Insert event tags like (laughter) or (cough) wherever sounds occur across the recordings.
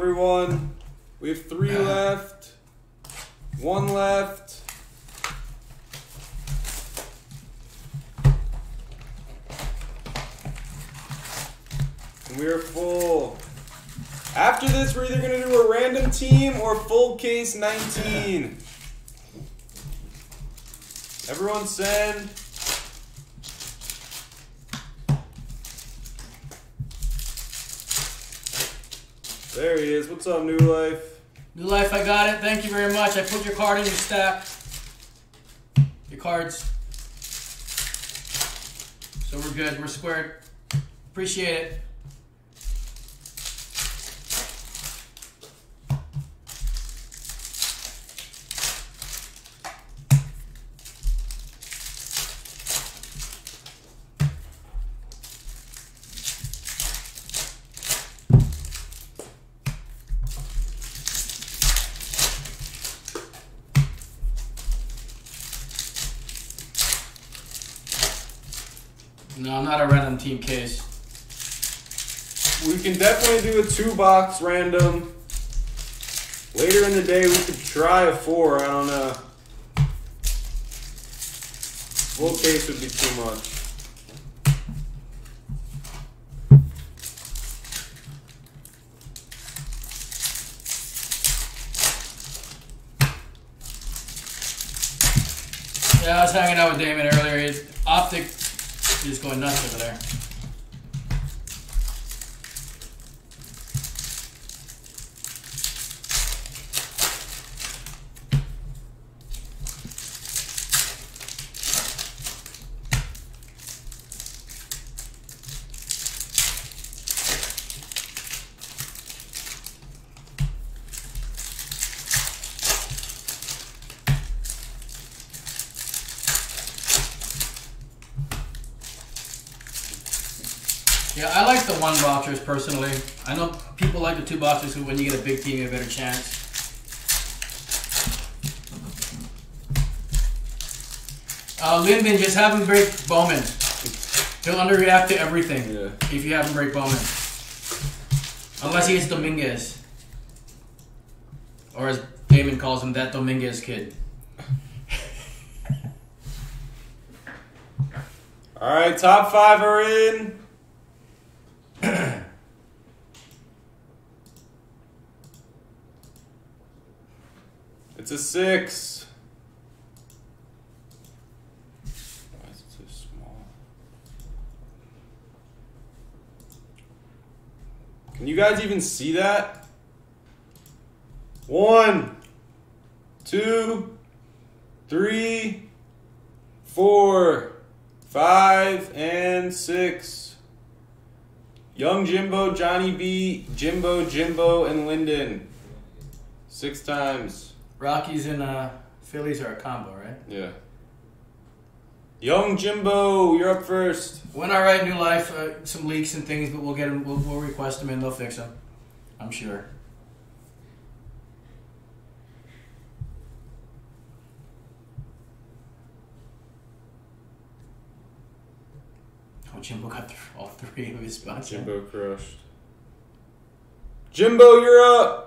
everyone. We have three left. One left. And we are full. After this, we're either going to do a random team or full case 19. Everyone send. There he is. What's up, New Life? New Life, I got it. Thank you very much. I put your card in your stack. Your cards. So we're good. We're squared. Appreciate it. No, I'm not a random team case. We can definitely do a two box random. Later in the day, we could try a four. I don't know. Full case would be too much. Yeah, I was hanging out with Damon earlier. His optic is just going nuts over there. Yeah, I like the one boxers personally. I know people like the two boxers who, when you get a big team, you have a better chance. Uh, Linden, just have him break Bowman. He'll underreact to everything Yeah. if you have him break Bowman. Unless he is Dominguez. Or as Damon calls him, that Dominguez kid. All right, top five are in. (clears throat) it's a six. Why is it so small? Can you guys even see that? One, two, three, four, five, and six. Young Jimbo, Johnny B, Jimbo, Jimbo, and Linden. Six times. Rockies and uh, Phillies are a combo, right? Yeah. Young Jimbo, you're up first. When I write New Life, uh, some leaks and things, but we'll get them. We'll, we'll request them and they'll fix them. I'm sure. Oh, Jimbo got th- all three of his spots. Jimbo crushed. Jimbo, you're up.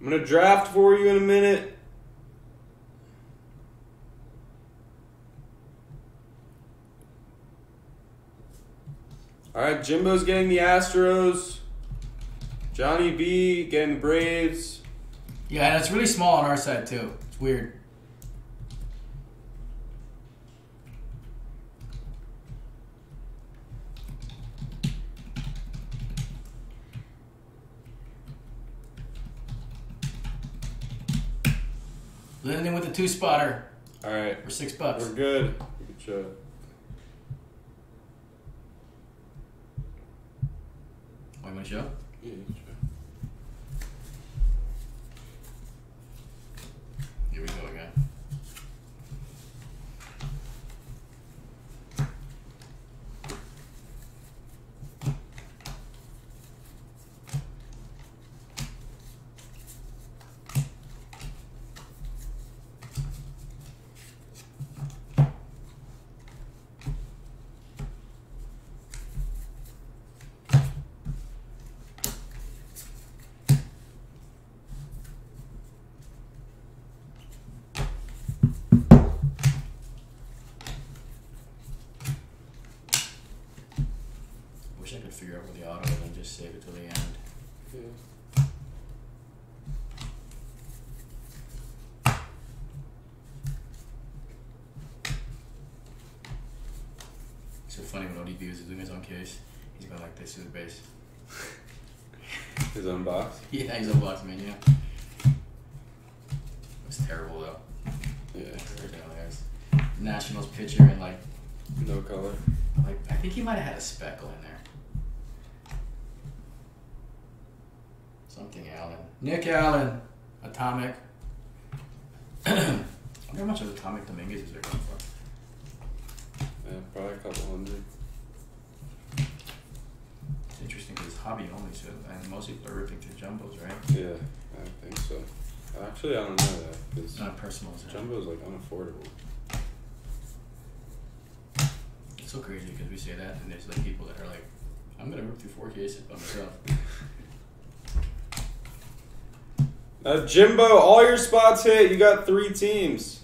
I'm gonna draft for you in a minute. All right, Jimbo's getting the Astros. Johnny B getting the Braves. Yeah, and it's really small on our side too. It's weird. Linden with the two spotter All right, for six bucks. we're good. Good job. Oh, you want to show? Yeah, Here we go again. start with the auto and then just save it till the end. Yeah. It's so funny when ODB is doing his own case. He's going like this to the base. His own box. (laughs) Yeah, he's a box man, yeah. It's terrible though. Yeah. Nationals pitcher and like No color. like I think he might have had a speckle in there. Something Allen. Nick Allen. Atomic. (clears throat) I wonder how much of Atomic Dominguez is there going. Yeah, probably a couple hundred. It's interesting because hobby only, so and most people are ripping through jumbos, right? Yeah, I think so. Actually, I don't know that because not personals. jumbo is like unaffordable. It's so crazy because we say that, and there's like people that are like, "I'm gonna rip through four cases by myself." (laughs) Uh, Jimbo, all your spots hit. You got three teams.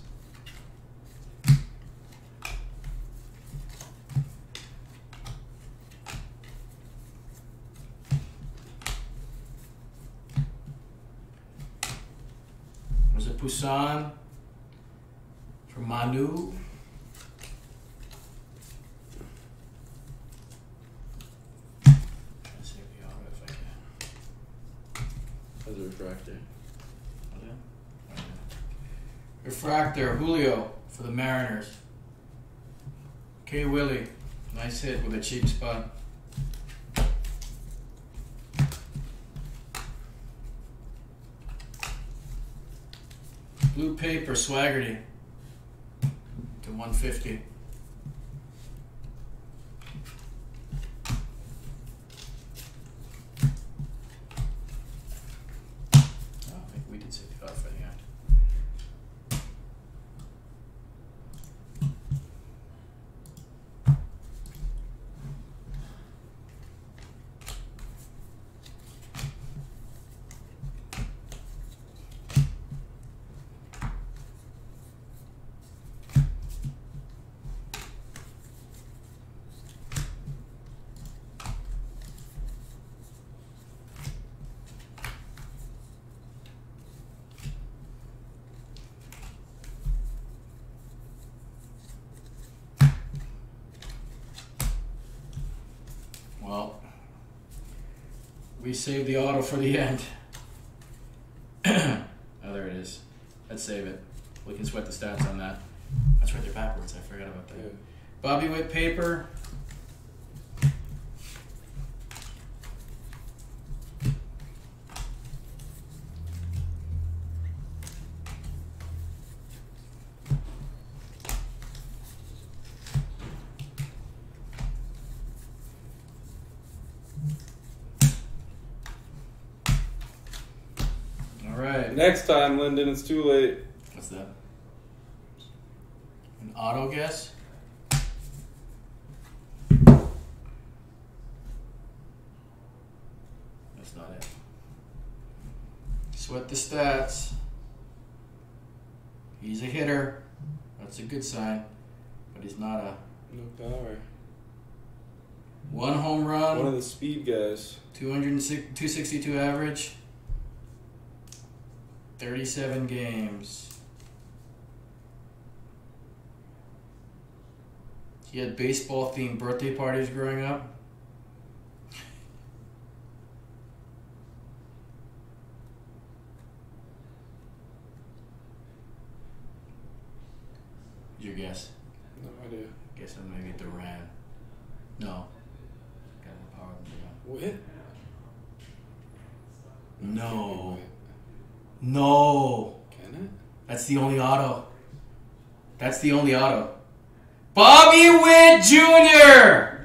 Busan from Manu? Try to save the auto if I can. As a refractor. Okay. Refractor, Julio for the Mariners. K. Willie, nice hit with a cheap spot. Blue paper, Swaggerty to 150. Oh, I think we did 65 for the end. Well, we saved the auto for the end. (clears throat) oh, there it is. Let's save it. We can sweat the stats on that. That's right there backwards. I forgot about that. Bobby Witt paper. All right. Next time, Lyndon, it's too late. What's that? An auto guess? That's not it. Sweat the stats. He's a hitter. That's a good sign. But he's not a No power. one home run. One of the speed guys. 206 262 average. 37 games. He had baseball themed birthday parties growing up. Your guess? No idea. Guess I'm maybe Duran. No. Got more power than Duran. What? No. No. Can it? That's the only auto. That's the only auto. Bobby Witt Jr.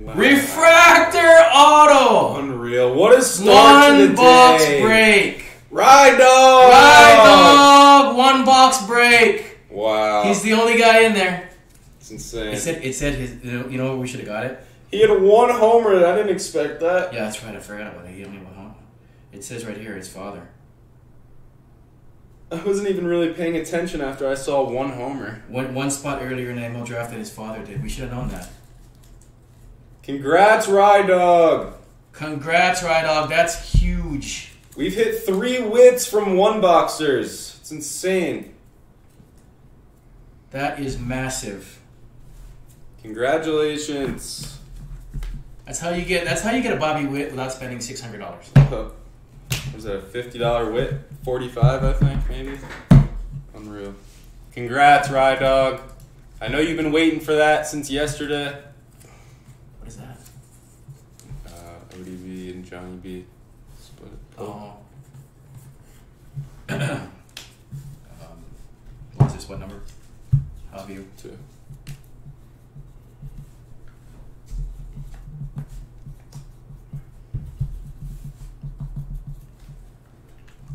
Wow. Refractor auto. Unreal. What a start to One the box day. break. Ride dog. Ride dog. One box break. Wow. He's the only guy in there. it's insane. It said. It said his. You know, what? We should have got it. he had one homer. I didn't expect that. Yeah, that's right. I forgot about it. He only one home. It says right here his father. I wasn't even really paying attention after I saw one homer. One one spot earlier in the ML draft than his father did. We should have known that. Congrats, Ride Dog. Congrats, Rye Dog. That's huge. We've hit three Witts from one boxers. It's insane. That is massive. Congratulations. That's how you get. That's how you get a Bobby Witt without spending six hundred dollars. Uh-huh. Was that a fifty dollar Witt? Forty five, I think, maybe. Unreal. Congrats, Rye Dog. I know you've been waiting for that since yesterday. What is that? Uh, ODB and Johnny B. Split. Oh. (clears throat) um, what's this? What number? How have you? Two.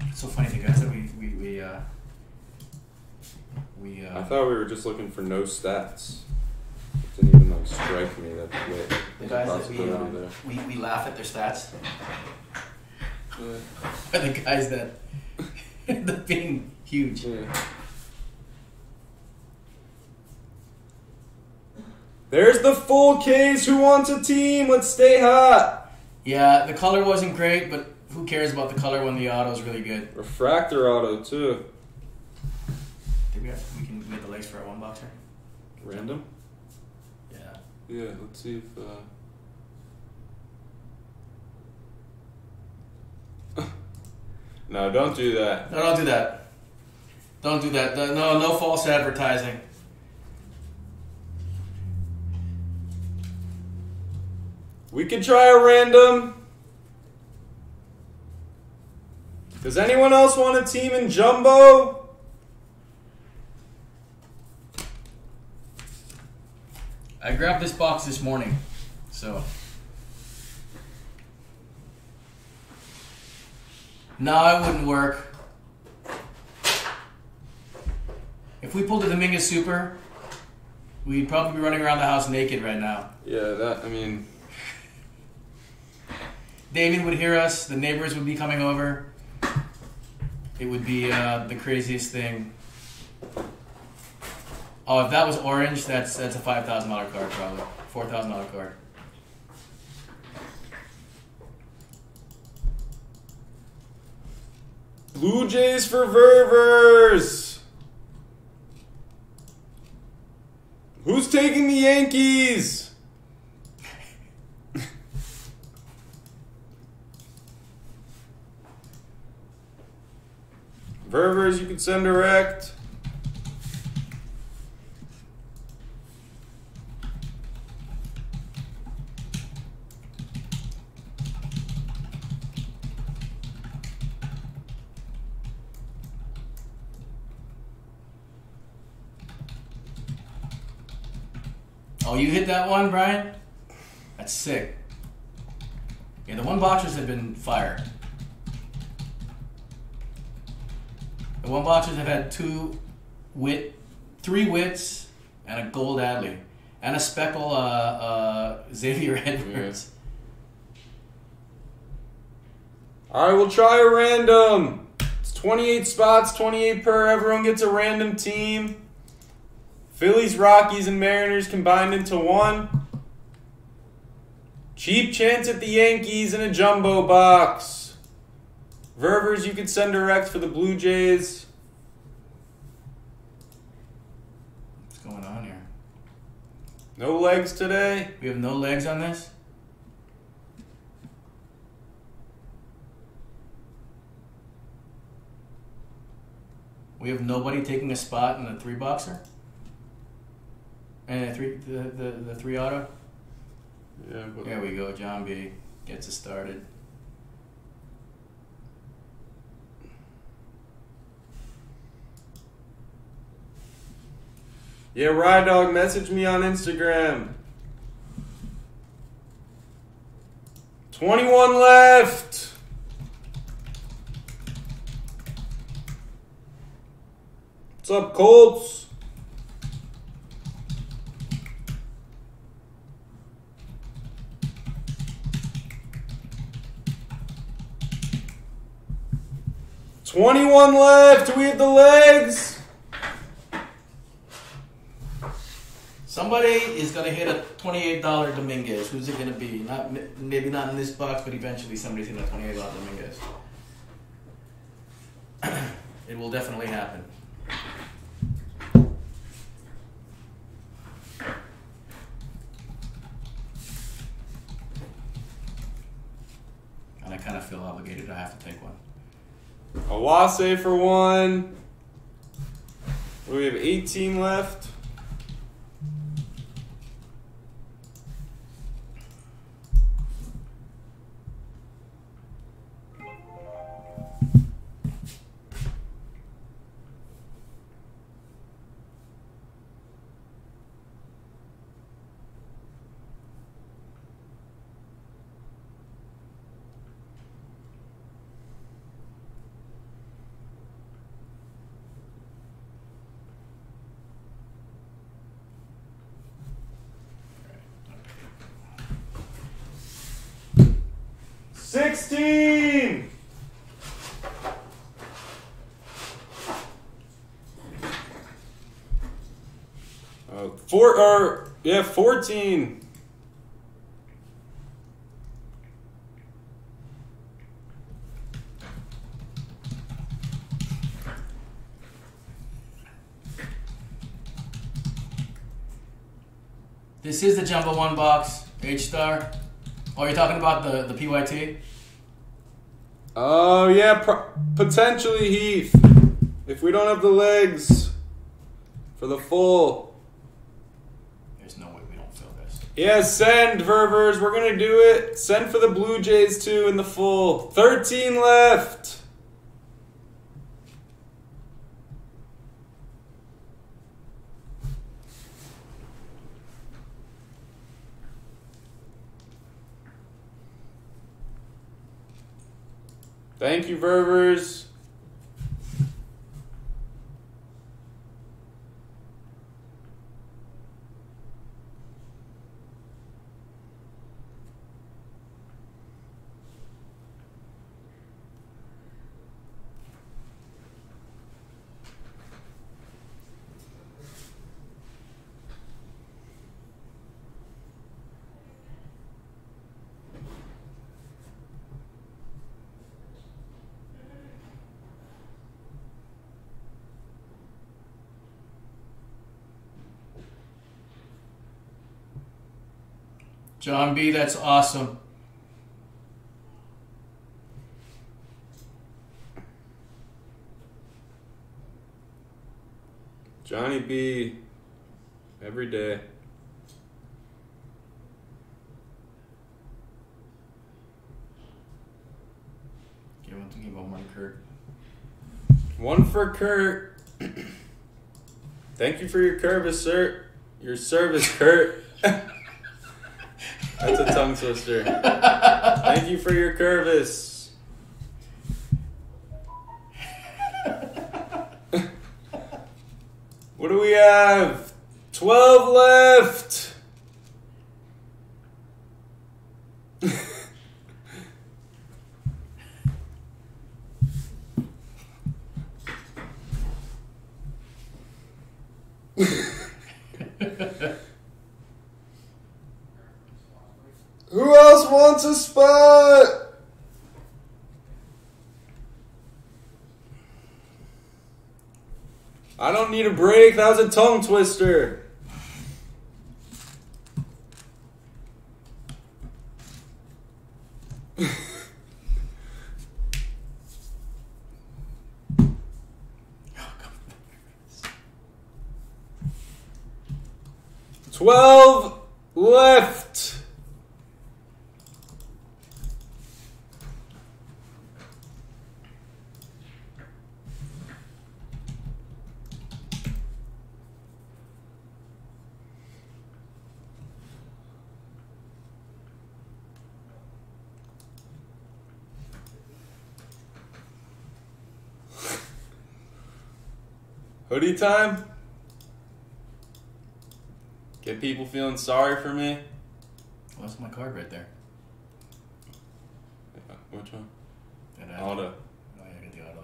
It's so funny. The guys that we we we uh, we uh, I thought we were just looking for no stats. It didn't even like strike me that wait. the guys that we, um, we we laugh at their stats. Yeah. Are (laughs) the guys that (laughs) end up being huge. Yeah. There's the full case. Who wants a team? Let's stay hot. Yeah, the color wasn't great, but who cares about the color when the auto's really good? Refractor auto too. Think we have we can get the legs for our one boxer? Random. Yeah. Yeah. Let's see if. Uh... (laughs) no, don't do that. No, don't do that. Don't do that. No, no false advertising. We can try a random. Does anyone else want a team in jumbo? I grabbed this box this morning, so. No, it wouldn't work. If we pulled a Dominguez Super, we'd probably be running around the house naked right now. Yeah, that. I mean, Damien would hear us. The neighbors would be coming over. It would be uh, the craziest thing. Oh, if that was orange, that's that's a five thousand dollar card, probably four thousand dollar card. Blue Jays for Ververs. Who's taking the Yankees? Ververs, you can send direct. Oh, you hit that one, Brian? That's sick. Yeah, the one boxers have been fire. The one boxers have had two Witt, three Witts, and a gold Adley, and a speckle uh, uh, Xavier Edwards. All right, we'll try a random. It's 28 spots, 28 per. Everyone gets a random team. Phillies, Rockies, and Mariners combined into one. Cheap chance at the Yankees in a jumbo box. Ververs, you could send direct for the Blue Jays. What's going on here? No legs today. We have no legs on this. We have nobody taking a spot in the three boxer. And the three, the, the, the three auto. Yeah, but There we go. John B gets us started. Yeah, Ride Dog, message me on Instagram. 21 left. What's up, Colts? Twenty-one left. We have the legs? Somebody is gonna hit a twenty-eight dollar Dominguez. Who's it gonna be? Not maybe not in this box, but eventually somebody's hitting a twenty-eight dollar Dominguez. (clears throat) it will definitely happen. And I kind of feel obligated. I have to take one. Awase for one. We have 18 left. Four or yeah, fourteen. This is the jumbo one box H star. Oh, you're talking about the the PYT? Oh yeah, pro- potentially Heath. If we don't have the legs for the full. There's no way we don't fill this. Yeah, send Ververs. We're gonna do it. Send for the Blue Jays too in the full. Thirteen left. Thank you, Ververs. John B, that's awesome. Johnny B. Every day. Give one, give one, one, Kurt. One for Kurt. (clears throat) Thank you for your service, sir. Your service, Kurt. Tongue twister. (laughs) Thank you for your curvis. (laughs) what do we have? 12 left. Who else wants a spot? I don't need a break. That was a tongue twister. Twelve left. Hoodie time? Get people feeling sorry for me? Well, that's my card right there. Which one? And Auto. Oh, yeah, I got the auto.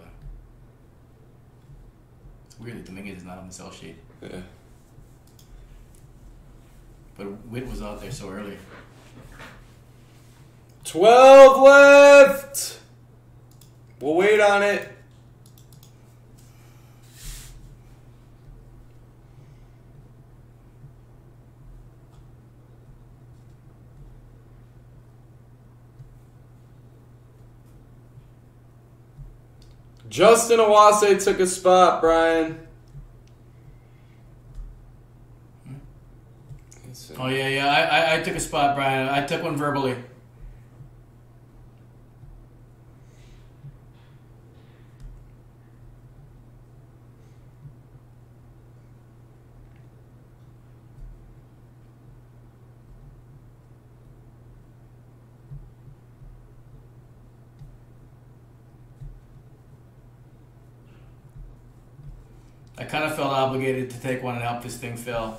It's weird that Dominguez is not on the sell sheet. Yeah. but Witt was out there so early. 12 left. We'll wait on it. Justin Awase took a spot, Brian. Oh yeah, yeah. I, I, I took a spot, Brian. I took one verbally. I kind of felt obligated to take one and help this thing fill.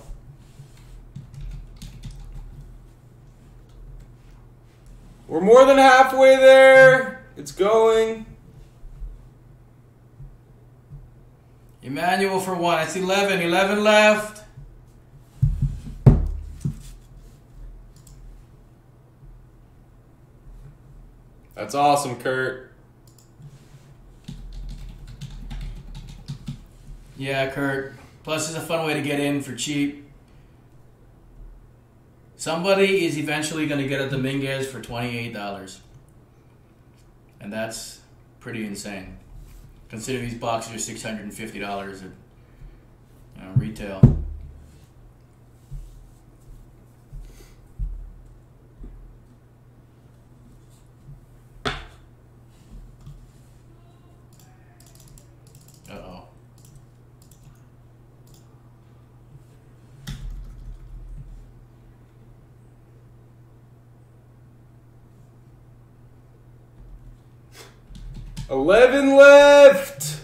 We're more than halfway there. It's going. Emmanuel for one. That's 11. 11 left. That's awesome, Kurt. Yeah, Kurt. Plus, it's a fun way to get in for cheap. Somebody is eventually going to get a Dominguez for $28. And that's pretty insane. Considering these boxes are $650 at you know, retail. Uh oh. Eleven left.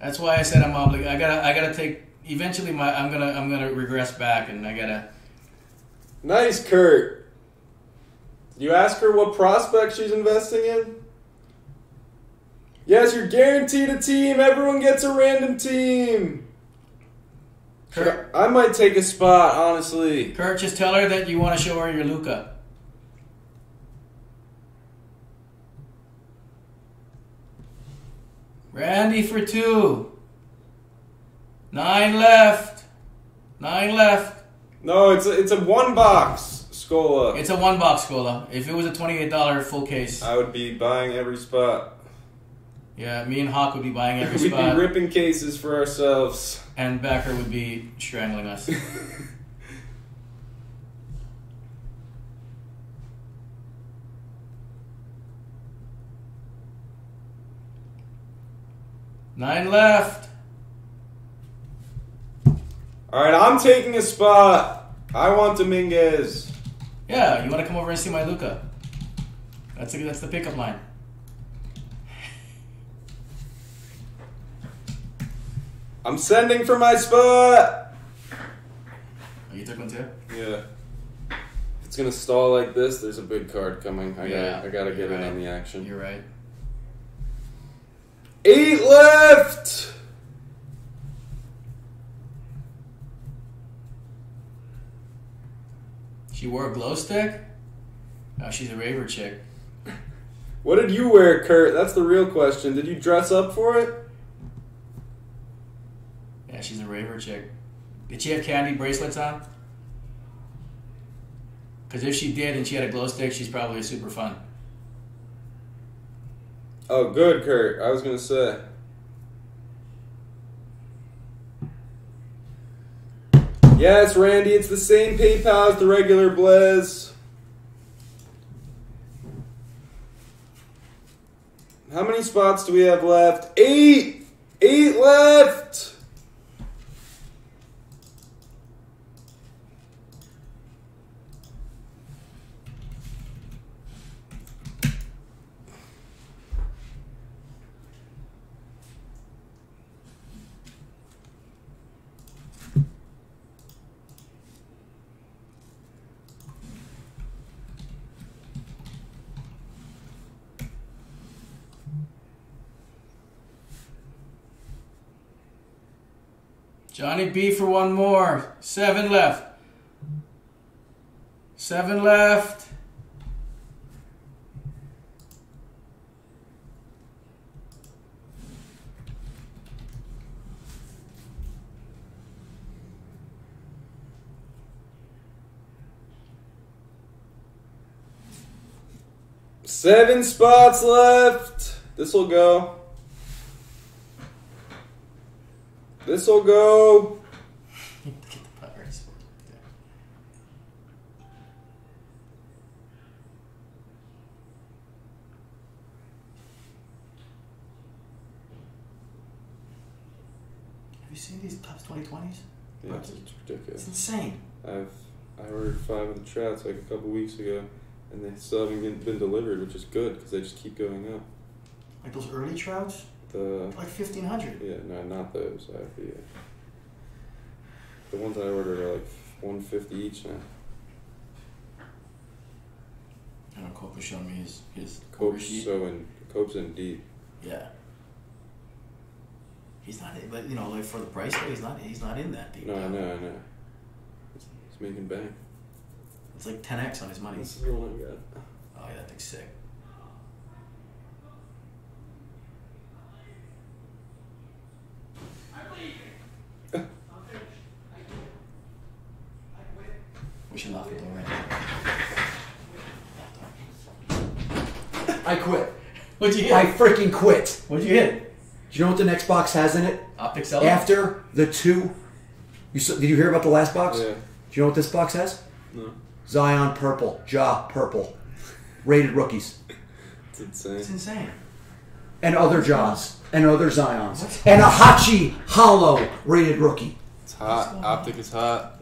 That's why I said I'm obligated. I gotta, I gotta take. Eventually, my I'm gonna, I'm gonna regress back, and I gotta. Nice, Kurt. You ask her what prospect she's investing in? Yes, you're guaranteed a team. Everyone gets a random team. Kurt, I might take a spot, honestly. Kurt, just tell her that you want to show her your Luca. Randy for two. Nine left. Nine left. No, it's a, it's a one box Scola. It's a one box cola. If it was a twenty-eight dollar full case, I would be buying every spot. yeah, me and Hawk would be buying every We'd be spot, ripping cases for ourselves. and Becker would be strangling us. (laughs) Nine left. All right, I'm taking a spot. I want Dominguez. Yeah, you want to come over and see my Luca? That's the, that's the pickup line. I'm sending for my spot. Oh, you took one too. Yeah. If it's gonna stall like this, there's a big card coming. I Yeah, gotta, I gotta get you're in on the action. You're right. Eight left. She wore a glow stick. Oh, she's a raver chick. What did you wear, Kurt? That's the real question. Did you dress up for it? Yeah, she's a raver chick. Did she have candy bracelets on? Because if she did and she had a glow stick, she's probably super fun. Oh, good, Kurt. I was gonna say. Yes, Randy, it's the same PayPal as the regular Blez. How many spots do we have left? Eight! Eight left! Johnny B for one more. Seven left. Seven left. Seven spots left. This will go. This will go. Get the Pirates. Have you seen these Topps 2020s? Yeah, it's ridiculous. It's insane. I've I ordered five of the trouts like a couple weeks ago, and they still haven't been- been delivered, which is good because they just keep going up. Like those early trouts? The Like 1500. yeah, no, not those. I have the uh, the ones I ordered are like one fifty each now. I know Cope was showing me his, his Cope's so in Cope's in deep. Yeah. He's not, but you know, like for the price, though, he's not. He's not in that deep. No, I now. know, I know. He's, he's making bank. It's like 10x on his money. This is the one I got. Oh yeah, that thing's sick. We should lock the door right. I quit. What'd you get? I freaking quit. What'd you hit? Do you know what the next box has in it? Optic Cell? After the two, you saw, did you hear about the last box? Yeah. Do you know what this box has? No. Zion purple, Ja purple, rated rookies, It's insane. It's insane. and other Jaws, and other Zions, and a Hachi hollow rated rookie. It's hot. Optic is hot.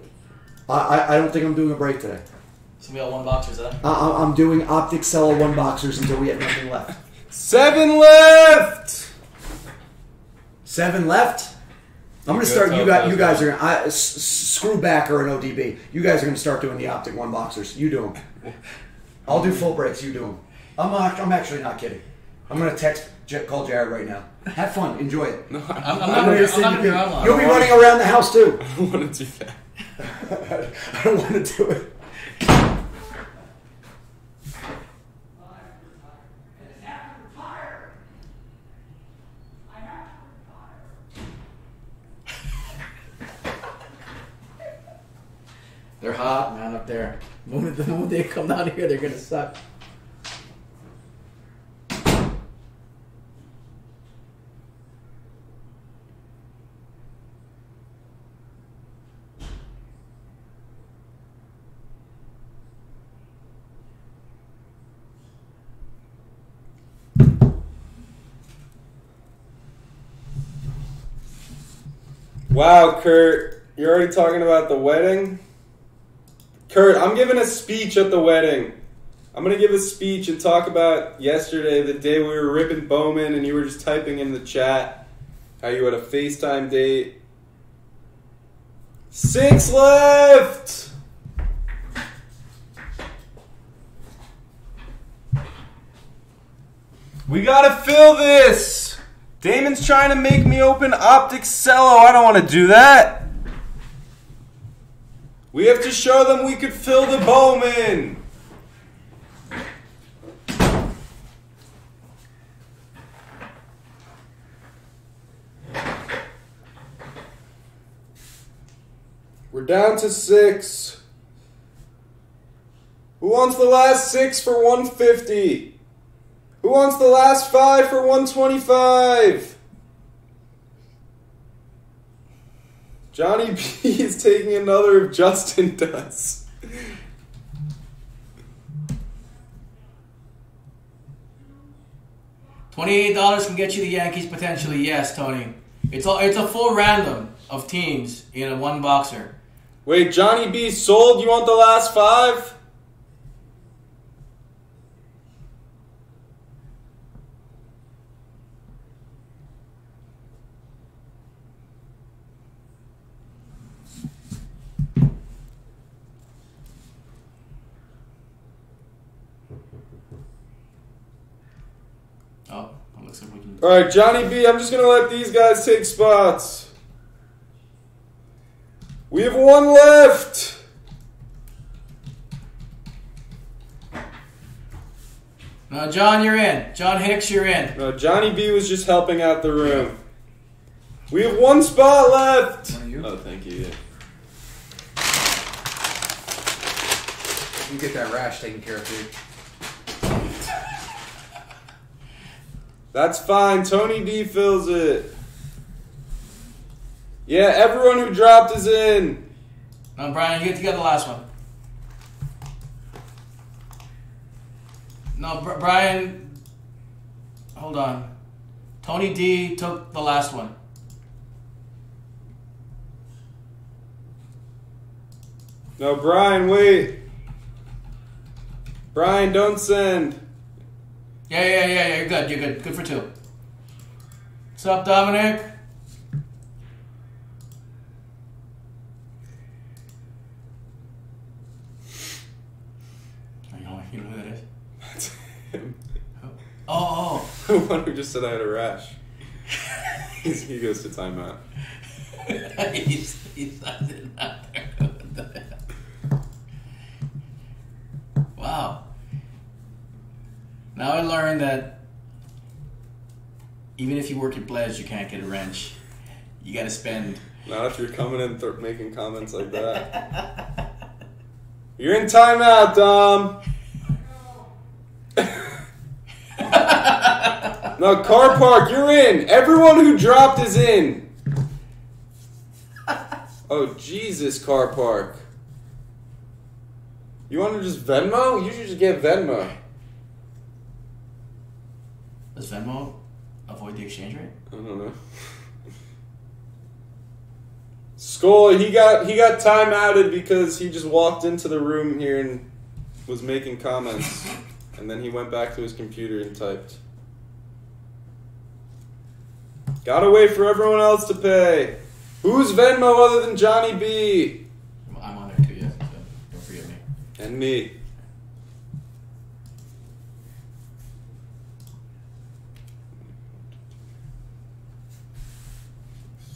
I, I, I don't think I'm doing a break today. So we got one boxers, huh? I, I- I'm doing optic Cella one boxers until we have nothing left. Seven left. Seven left. I'm gonna start. You tough, guys, you guys. guys are gonna I, s- s- screw back or an ODB. You guys are gonna start doing the optic one boxers. You do them. I'll do full breaks. You do them. I'm not, I'm actually not kidding. I'm gonna text J- call Jared right now. Have fun. Enjoy it. No, I'm, I'm I not I'm gonna, gonna I'm send not you gonna be pic- around long. You'll be running around the house too. (laughs) I don't want to do that. (laughs) I don't want to do it. They're hot, man, up there. The moment, the moment they come down here, they're gonna suck. Wow, Kurt, you're already talking about the wedding? Kurt, I'm giving a speech at the wedding. I'm going to give a speech and talk about yesterday, the day we were ripping Bowman, and you were just typing in the chat how you had a FaceTime date. Six left! We gotta fill this! Damon's trying to make me open Optic Cello. I don't want to do that. We have to show them we could fill the Bowman. We're down to six. Who wants the last six for 150? Who wants the last five for 125? Johnny (laughs) B is taking another if Justin does. Twenty-eight dollars can get you the Yankees potentially. Yes, Tony. It's all. It's a full random of teams in a one boxer. Wait, Johnny B sold? You want the last five? Oh, it looks like we can. Alright, Johnny B, I'm just gonna let these guys take spots. We have one left. No, John, you're in. John Hicks, you're in. No, Johnny B was just helping out the room. We have one spot left. You? Oh, thank you. yeah. You get that rash taken care of, dude. That's fine. Tony D fills it. Yeah, everyone who dropped is in. No, Brian, you get to get the last one. No, Br- Brian. Hold on. Tony D took the last one. No, Brian, wait. Brian, don't send. Yeah, yeah, yeah, yeah. You're good. You're good. Good for two. What's up, Dominic? Oh, You know, you know who that is? That's him. Oh, oh, oh. (laughs) The one who just said I had a rash. (laughs) He goes to timeout. oh. (laughs) he's, he's not there. wow. Now I learned that even if you work at Blez, you can't get a wrench. You got to spend. Not if you're coming in th- making comments like that. You're in timeout, Dom. no, car park, you're in. Everyone who dropped is in. Oh, Jesus, car park. You want to just Venmo? You should just get Venmo. Does Venmo avoid the exchange rate? I don't know. Skull, he got he got time outed because he just walked into the room here and was making comments, (laughs) and then he went back to his computer and typed. Gotta wait for everyone else to pay. Who's Venmo other than Johnny B I'm on there too, yeah. So don't forget me. and me?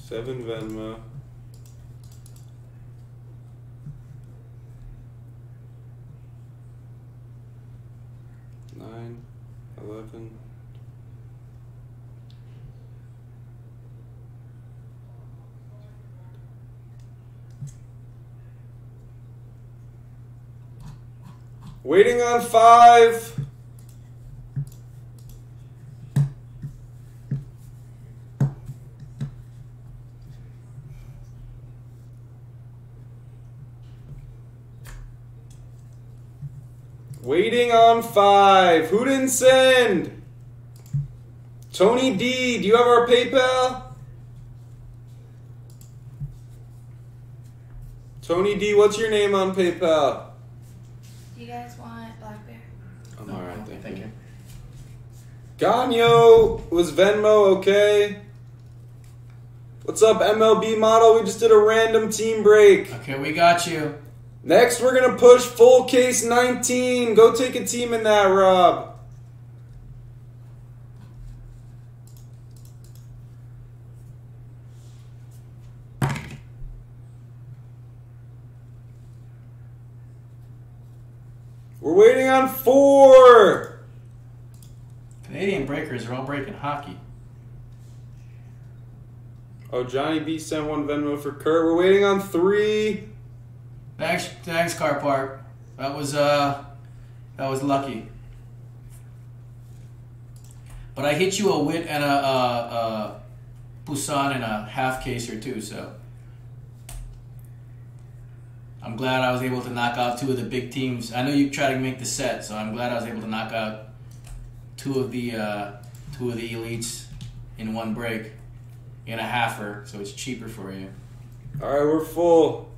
Seven Venmo. Nine, eleven. Waiting on five. Waiting on five. Who didn't send? Tony D, do you have our PayPal? Tony D, what's your name on PayPal? Do you guys want Black Bear? I'm No, alright, no, thank, thank you. you. Ganyo was Venmo okay? What's up, MLB model? We just did a random team break. Okay, we got you. Next, we're gonna push full case 19. Go take a team in that, Rob. We're waiting on four. Canadian breakers are all breaking hockey. Oh, Johnny B sent one Venmo for Kurt. We're waiting on three. Thanks, thanks, Car Park. That was uh, that was lucky. But I hit you a Witt and a, a, a Busan and a half case or two, so I'm glad I was able to knock out two of the big teams. I know you tried to make the set, so I'm glad I was able to knock out two of the uh, two of the elites in one break in a halfer, so it's cheaper for you. All right, we're full.